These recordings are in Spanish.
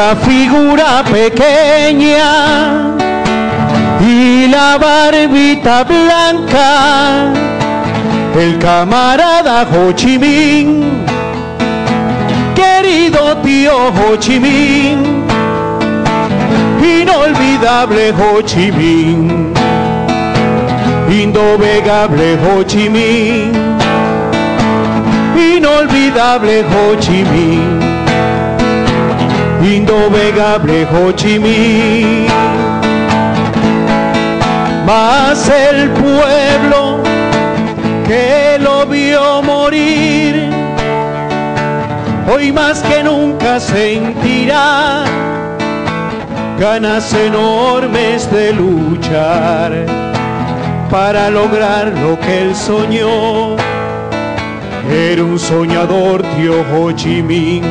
la figura pequeña y la barbita blanca, el camarada Ho Chi Minh, querido tío Ho Chi Minh, inolvidable Ho Chi Minh, indobegable Ho Chi Minh, inolvidable Ho Chi Minh, indobegable Ho Chi Minh. Mas el pueblo que lo vio morir, hoy más que nunca sentirá ganas enormes de luchar para lograr lo que él soñó. Era un soñador, tío Ho Chi Minh,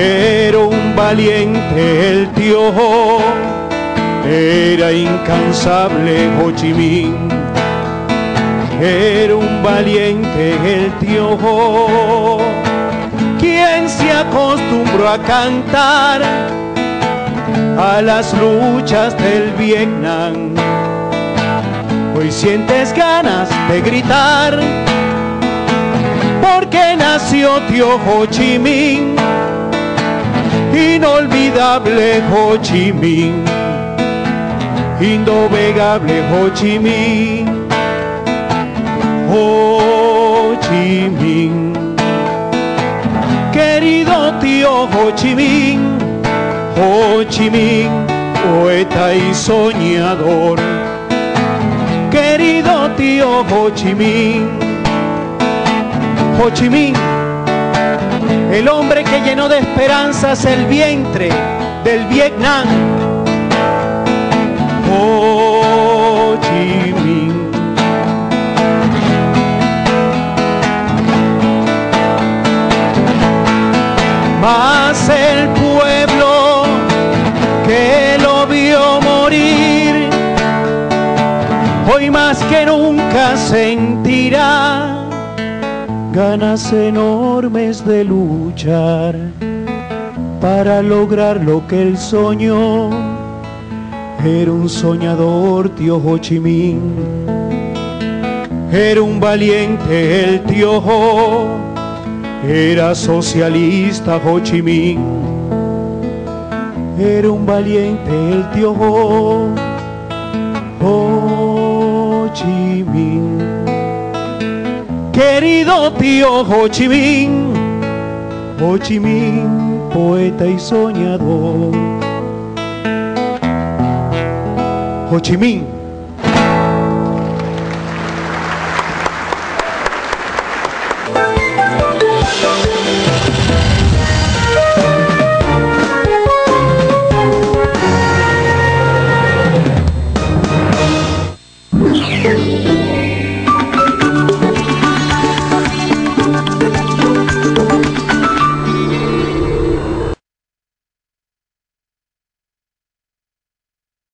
era un valiente el tío Ho, era incansable Ho Chi Minh, era un valiente el tío Ho, quien se acostumbró a cantar a las luchas del Vietnam. Hoy sientes ganas de gritar porque nació tío Ho Chi Minh, inolvidable Ho Chi Minh, indobegable Ho Chi Minh, Ho Chi Minh, querido tío Ho Chi Minh. Ho Chi Minh, poeta y soñador. Querido tío Ho Chi Minh, Ho Chi Minh, el hombre que llenó de esperanzas el vientre del Vietnam. Ho Chi Minh. Mas el pueblo que lo vio morir, hoy más que nunca sentirá ganas enormes de luchar para lograr lo que él soñó. Era un soñador, tío Ho Chi Minh, era un valiente el tío Ho, era socialista Ho Chi Minh era un valiente el tío Ho, Ho Chi Minh. Querido tío Ho Chi Minh, Ho Chi Minh, poeta y soñador. Ho Chi Minh